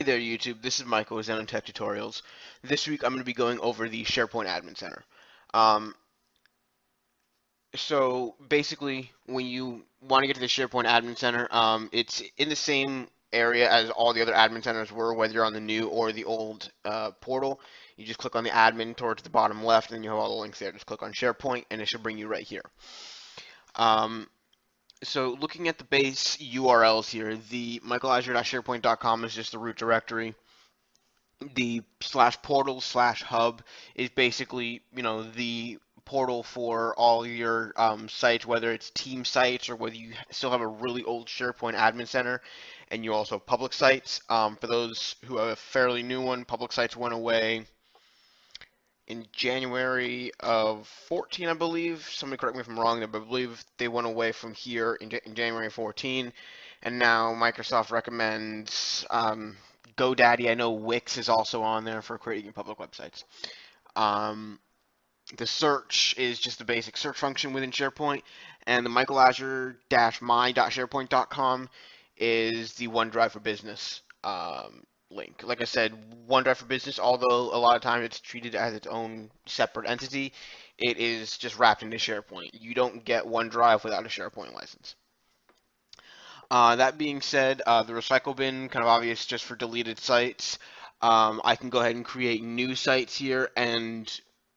Hey there YouTube, this is Michael with Xenon Tech Tutorials. This week I'm going to be going over the SharePoint Admin Center. Um, so basically when you want to get to the SharePoint Admin Center, um, it's in the same area as all the other admin centers were, whether you're on the new or the old uh, portal. You just click on the admin towards the bottom left and you have all the links there. Just click on SharePoint and it should bring you right here. Um, so looking at the base URLs here, the michaelazure.sharepoint.com is just the root directory. The slash portal slash hub is basically, you know, the portal for all your um, sites, whether it's team sites or whether you still have a really old SharePoint admin center and you also have public sites. Um, for those who have a fairly new one, public sites went away in January of 14, I believe. Somebody correct me if I'm wrong, but I believe they went away from here in, in January 14, and now Microsoft recommends um, GoDaddy. I know Wix is also on there for creating public websites. Um, the search is just a basic search function within SharePoint, and the michaelazure-my.sharepoint.com is the OneDrive for Business um, link. Like I said, OneDrive for Business, although a lot of times it's treated as its own separate entity, it is just wrapped into SharePoint. You don't get OneDrive without a SharePoint license. Uh, that being said, uh, the recycle bin, kind of obvious just for deleted sites. Um, I can go ahead and create new sites here, and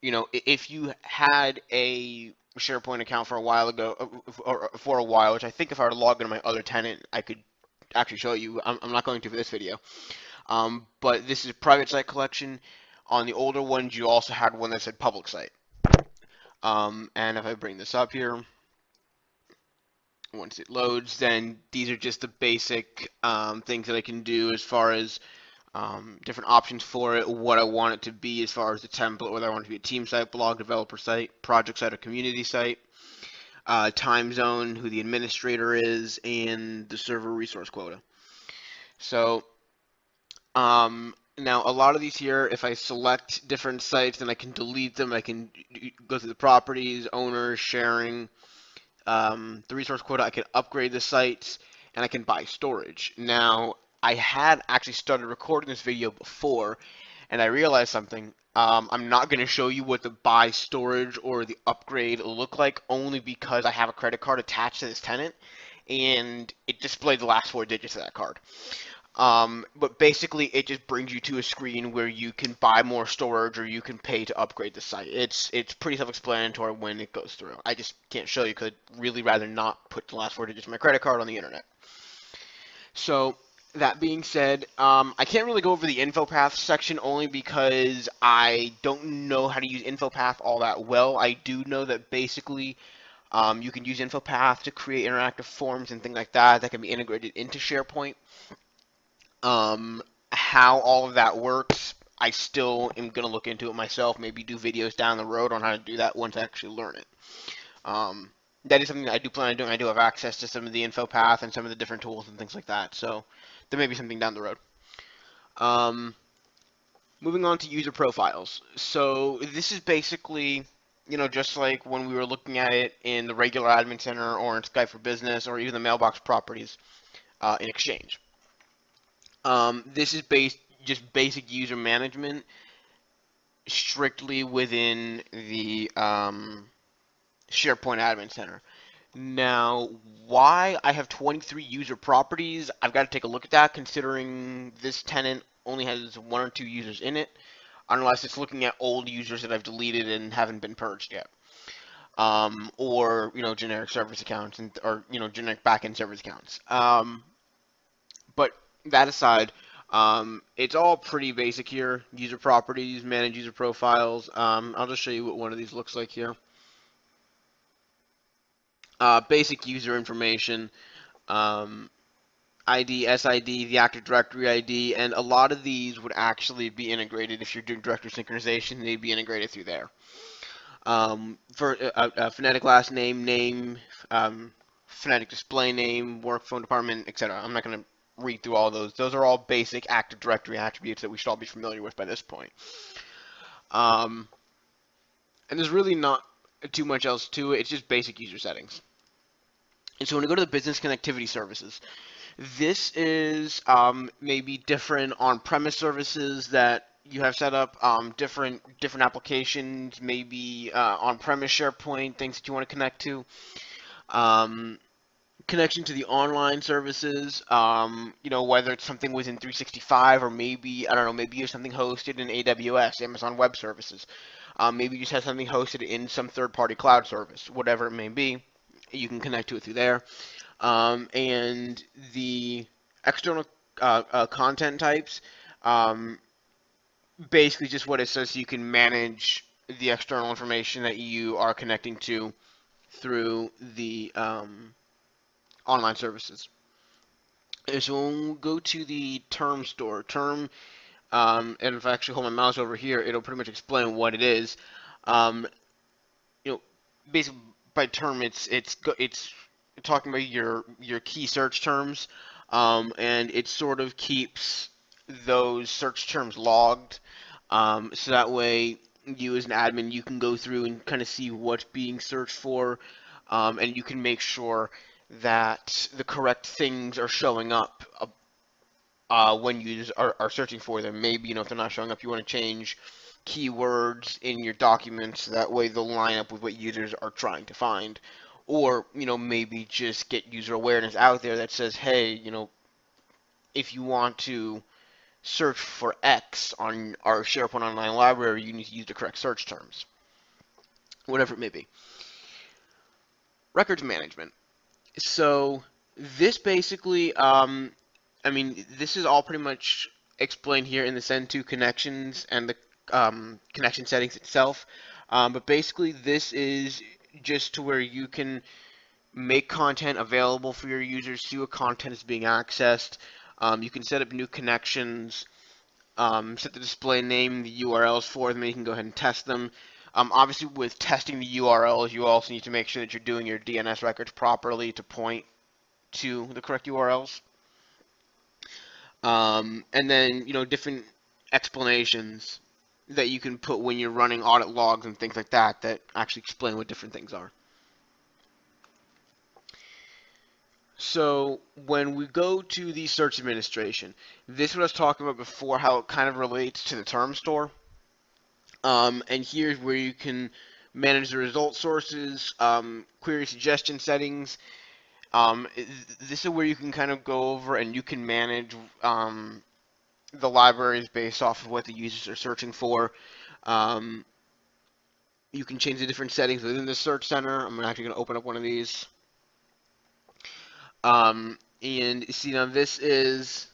you know, if you had a SharePoint account for a while ago, uh, or for a while, which I think if I were to log into my other tenant, I could actually show you. I'm, I'm not going to for this video. Um, but this is a private site collection. On the older ones, you also had one that said public site. Um, and if I bring this up here, once it loads, then these are just the basic um, things that I can do as far as um, different options for it, what I want it to be as far as the template, whether I want it to be a team site, blog, developer site, project site, or community site, uh, time zone, who the administrator is, and the server resource quota. So um, now, a lot of these here, if I select different sites, then I can delete them. I can go through the properties, owners, sharing, um, the resource quota. I can upgrade the sites, and I can buy storage. Now, I had actually started recording this video before, and I realized something. Um, I'm not going to show you what the buy storage or the upgrade look like, only because I have a credit card attached to this tenant, and it displayed the last four digits of that card. Um, but basically, it just brings you to a screen where you can buy more storage or you can pay to upgrade the site. It's it's pretty self-explanatory when it goes through. I just can't show you because I'd really rather not put the last four digits of my credit card on the internet. So that being said, um, I can't really go over the InfoPath section only because I don't know how to use InfoPath all that well. I do know that basically um, you can use InfoPath to create interactive forms and things like that that can be integrated into SharePoint. Um, how all of that works, I still am going to look into it myself, maybe do videos down the road on how to do that once I actually learn it. Um, that is something that I do plan on doing. I do have access to some of the InfoPath and some of the different tools and things like that, so there may be something down the road. Um, moving on to user profiles. So this is basically, you know, just like when we were looking at it in the regular admin center or in Skype for Business or even the mailbox properties uh, in Exchange. Um, this is based just basic user management strictly within the um, SharePoint Admin Center. Now, why I have 23 user properties, I've got to take a look at that considering this tenant only has one or two users in it, unless it's looking at old users that I've deleted and haven't been purged yet. Um, or, you know, generic service accounts, and, or, you know, generic backend service accounts. Um, but that aside, um, it's all pretty basic here. User properties, manage user profiles. Um, I'll just show you what one of these looks like here. Uh, basic user information, um, ID, SID, the Active Directory ID, and a lot of these would actually be integrated if you're doing directory synchronization. They'd be integrated through there. Um, for a, uh, uh, phonetic last name, name, um, phonetic display name, work phone department, etc. I'm not going to read through all those. Those are all basic Active Directory attributes that we should all be familiar with by this point. Um, and there's really not too much else to it. It's just basic user settings. And so when we go to the business connectivity services, This is um, maybe different on-premise services that you have set up, um, different different applications, maybe uh, on-premise SharePoint, things that you want to connect to. Um, connection to the online services, um, you know, whether it's something within 365 or maybe, I don't know, maybe you have something hosted in AWS, Amazon Web Services. Um, maybe you just have something hosted in some third-party cloud service, whatever it may be. You can connect to it through there. Um, and the external uh, uh, content types, um, basically just what it says you can manage the external information that you are connecting to through the um, online services. And so when we go to the term store, term, um, and if I actually hold my mouse over here, it'll pretty much explain what it is. Um, you know, basically by term, it's it's it's talking about your your key search terms, um, and it sort of keeps those search terms logged, um, so that way you as an admin you can go through and kind of see what's being searched for, um, and you can make sure that the correct things are showing up uh, uh, when users are, are searching for them. Maybe, you know, if they're not showing up, you want to change keywords in your documents. That way they'll line up with what users are trying to find. Or, you know, maybe just get user awareness out there that says, hey, you know, if you want to search for X on our SharePoint Online library, you need to use the correct search terms. Whatever it may be. Records management so this basically, um, I mean, this is all pretty much explained here in the Send-To connections and the um, connection settings itself. Um, but basically, this is just to where you can make content available for your users, see what content is being accessed. Um, you can set up new connections, um, set the display name, the URLs for them, and you can go ahead and test them. Um, obviously, with testing the URLs, you also need to make sure that you're doing your DNS records properly to point to the correct URLs. Um, and then, you know, different explanations that you can put when you're running audit logs and things like that that actually explain what different things are. So when we go to the search administration, this was talking about before, how it kind of relates to the term store. Um, and here's where you can manage the result sources, um, query suggestion settings. Um, this is where you can kind of go over and you can manage um, the libraries based off of what the users are searching for. Um, you can change the different settings within the search center. I'm actually going to open up one of these. Um, and see now this is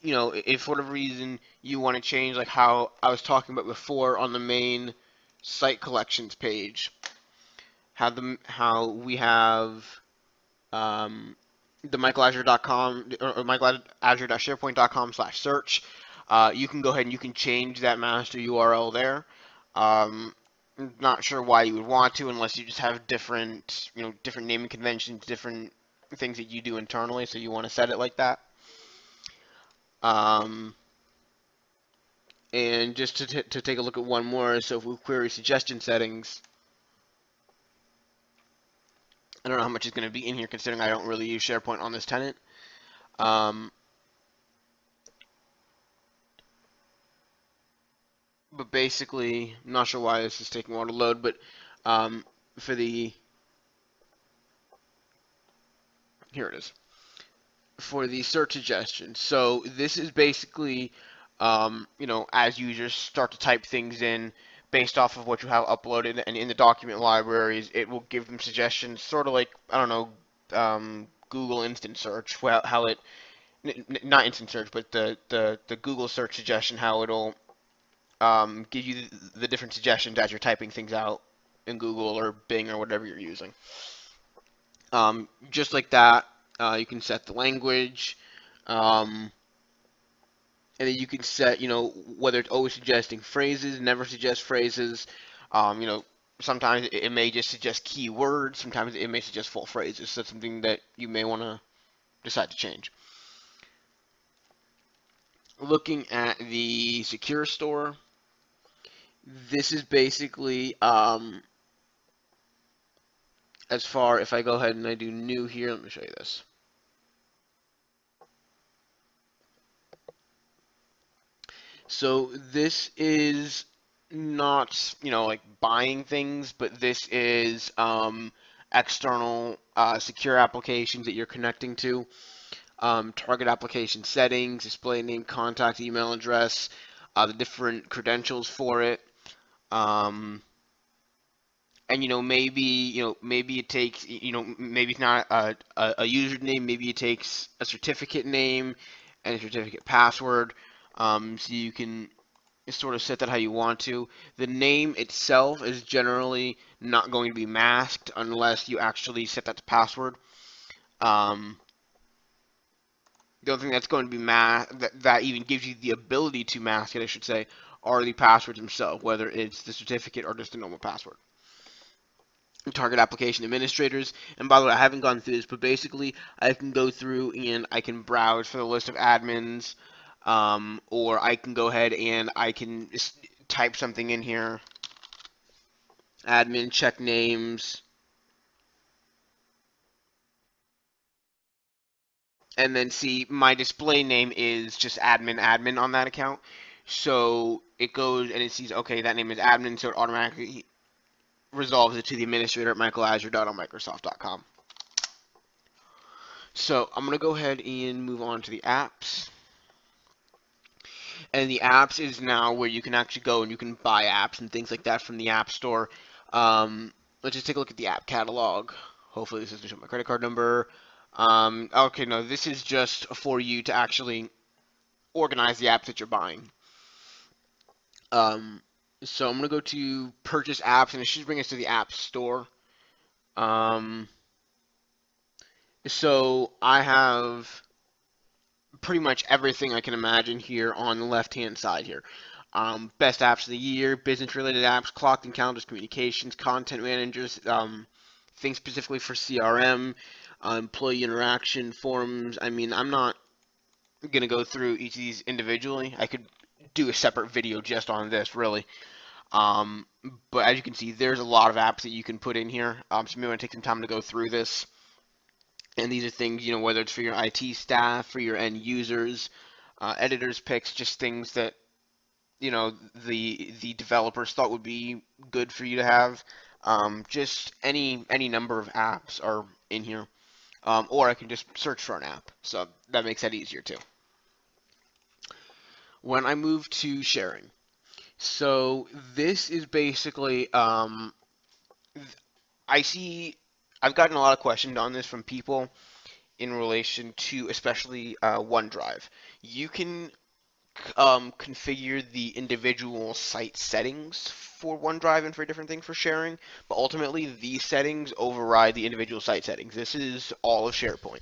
you know, if for whatever reason you want to change, like how I was talking about before on the main site collections page, how the how we have um, the michaelazure.com or, michaelazure.sharepoint.com slash search. Uh, you can go ahead and you can change that master URL there. Um, not sure why you would want to unless you just have different, you know, different naming conventions, different things that you do internally, so you want to set it like that. Um, and just to, to take a look at one more, so if we query suggestion settings, I don't know how much is going to be in here considering I don't really use SharePoint on this tenant. Um, but basically, I'm not sure why this is taking a while to load, but um, for the, here it is for the search suggestions. So this is basically, um, you know, as users start to type things in based off of what you have uploaded and in the document libraries, it will give them suggestions, sort of like, I don't know, um, Google Instant Search, how it, not Instant Search, but the, the, the Google search suggestion, how it'll um, give you the, different suggestions as you're typing things out in Google or Bing or whatever you're using. Um, just like that, uh, you can set the language. Um, and then you can set, you know, whether it's always suggesting phrases, never suggest phrases. Um, you know, sometimes it may just suggest keywords. Sometimes it may suggest full phrases. So that's something that you may want to decide to change. Looking at the secure store, this is basically um, as far if I go ahead and I do new here. Let me show you this. So this is not, you know, like buying things, but this is um, external uh, secure applications that you're connecting to. Um, target application settings, display name, contact email address, uh, the different credentials for it. Um, and you know maybe you know maybe it takes you know maybe it's not a, a, a username maybe it takes a certificate name and a certificate password um, so you can sort of set that how you want to the name itself is generally not going to be masked unless you actually set that to password um, the only thing that's going to be masked that, that even gives you the ability to mask it I should say are the passwords themselves whether it's the certificate or just a normal password target application administrators. And by the way, I haven't gone through this, but basically I can go through and I can browse for the list of admins, um, or I can go ahead and I can type something in here. Admin, check names. And then see my display name is just admin admin on that account. So it goes and it sees, okay, that name is admin, so it automatically resolves it to the administrator at michaelazure.onmicrosoft.com. So I'm going to go ahead and move on to the apps. And the apps is now where you can actually go and you can buy apps and things like that from the App Store. Um, let's just take a look at the app catalog. Hopefully this doesn't show my credit card number. Um, okay, no, this is just for you to actually organize the apps that you're buying. Um, so I'm going to go to purchase apps, and it should bring us to the app store. Um, so I have pretty much everything I can imagine here on the left-hand side here. Um, best apps of the year, business-related apps, clock and calendars, communications, content managers, um, things specifically for CRM, uh, employee interaction, forums. I mean, I'm not going to go through each of these individually. I could do a separate video just on this, really. Um, but as you can see, there's a lot of apps that you can put in here. Um, so you may want to take some time to go through this. And these are things, you know, whether it's for your IT staff, for your end users, uh, editors picks, just things that, you know, the the developers thought would be good for you to have. Um, just any any number of apps are in here. Um, or I can just search for an app. So that makes that easier too when I move to sharing. So this is basically, um, I see, I've gotten a lot of questions on this from people in relation to especially uh, OneDrive. You can um, configure the individual site settings for OneDrive and for a different things for sharing, but ultimately these settings override the individual site settings. This is all of SharePoint.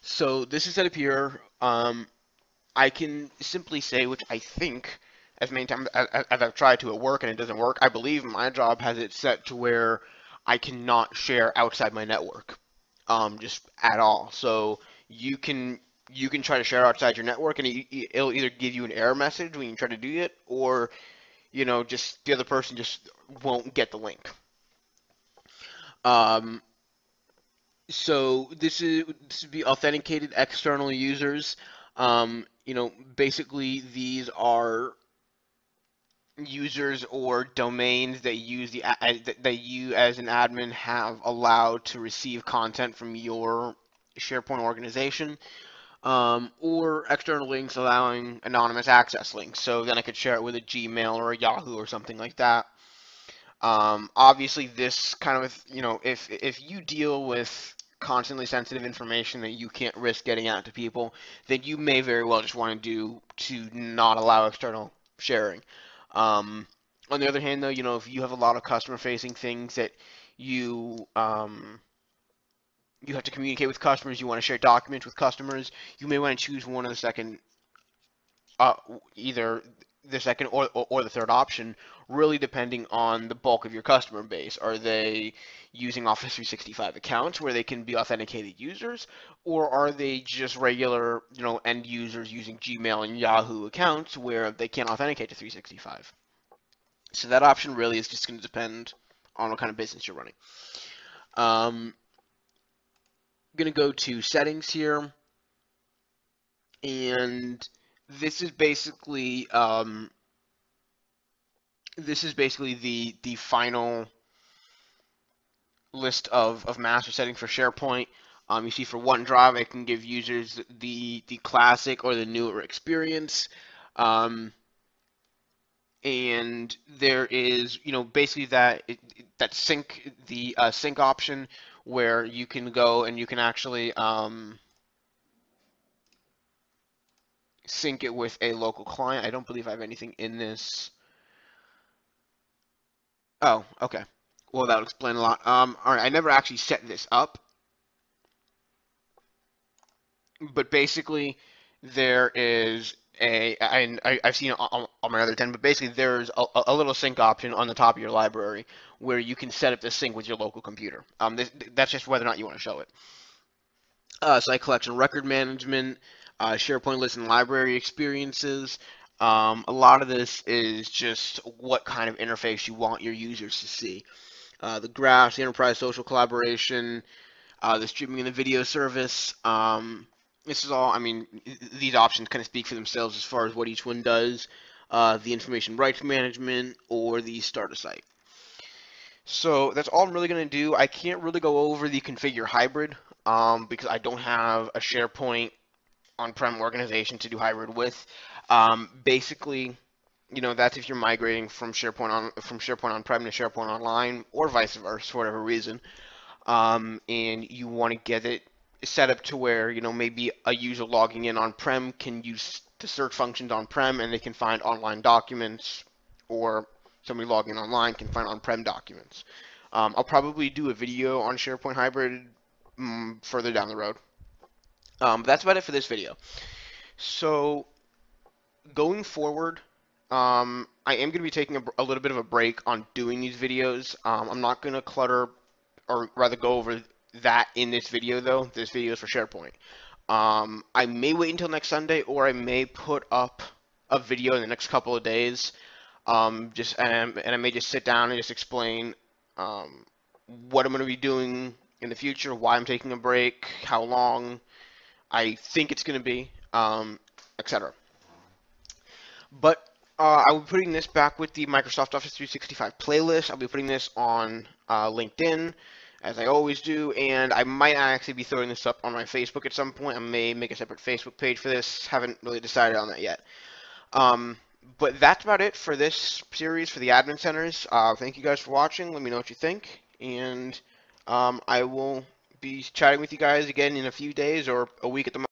So this is set up here. Um, I can simply say, which I think, as many times as, as I've tried to at work and it doesn't work, I believe my job has it set to where I cannot share outside my network, um, just at all. So you can you can try to share outside your network, and it, it'll either give you an error message when you try to do it, or you know, just the other person just won't get the link. Um, so this is this would be authenticated external users. Um, you know, basically these are users or domains that use the that you as an admin have allowed to receive content from your SharePoint organization. Um, or external links allowing anonymous access links. So then I could share it with a Gmail or a Yahoo or something like that. Um, obviously, this kind of, you know, if if you deal with constantly sensitive information that you can't risk getting out to people, then you may very well just want to do to not allow external sharing. Um, on the other hand, though, you know, if you have a lot of customer-facing things that you um, you have to communicate with customers, you want to share documents with customers, you may want to choose one of the second, uh, either the second or, or, the third option, really depending on the bulk of your customer base. Are they using Office 365 accounts where they can be authenticated users, or are they just regular, you know, end users using Gmail and Yahoo accounts where they can't authenticate to 365? So that option really is just going to depend on what kind of business you're running. Um, I'm going to go to settings here, and this is basically um, this is basically the the final list of, of master settings for SharePoint. Um, you see for OneDrive, I can give users the the classic or the newer experience. Um, and there is, you know, basically that that sync the uh, sync option where you can go and you can actually um, sync it with a local client. I don't believe I have anything in this. Oh, okay. Well, that would explain a lot. Um, all right, I never actually set this up, but basically there is a, and I, I've seen it on, on my other 10, but basically there's a, a, little sync option on the top of your library where you can set up the sync with your local computer. Um, this, that's just whether or not you want to show it. Uh, site collection record management, uh, SharePoint list and library experiences. Um, a lot of this is just what kind of interface you want your users to see. Uh, the graphs, the enterprise social collaboration, uh, the streaming and the video service. Um, this is all, I mean, these options kind of speak for themselves as far as what each one does. Uh, the information rights management or the starter site. So that's all I'm really going to do. I can't really go over the configure hybrid um, because I don't have a SharePoint on-prem organization to do hybrid with. Um, basically, you know, that's if you're migrating from SharePoint on from SharePoint on-prem to SharePoint online, or vice versa, for whatever reason, um, and you want to get it set up to where you know maybe a user logging in on-prem can use the search functions on-prem and they can find online documents, or somebody logging online can find on-prem documents. Um, I'll probably do a video on SharePoint Hybrid um, further down the road. Um, that's about it for this video. So going forward, um, I am going to be taking a, a, little bit of a break on doing these videos. Um, I'm not going to clutter, or rather go over that in this video though. This video is for SharePoint. Um, I may wait until next Sunday, or I may put up a video in the next couple of days. Um, just and, and, I may just sit down and just explain um, what I'm going to be doing in the future, why I'm taking a break, how long I think it's going to be, um, etc. But uh, I will be putting this back with the Microsoft Office 365 playlist. I'll be putting this on uh, LinkedIn, as I always do, and I might actually be throwing this up on my Facebook at some point. I may make a separate Facebook page for this. Haven't really decided on that yet. Um, but that's about it for this series for the admin centers. Uh, thank you guys for watching. Let me know what you think, and um, I will be chatting with you guys again in a few days or a week at the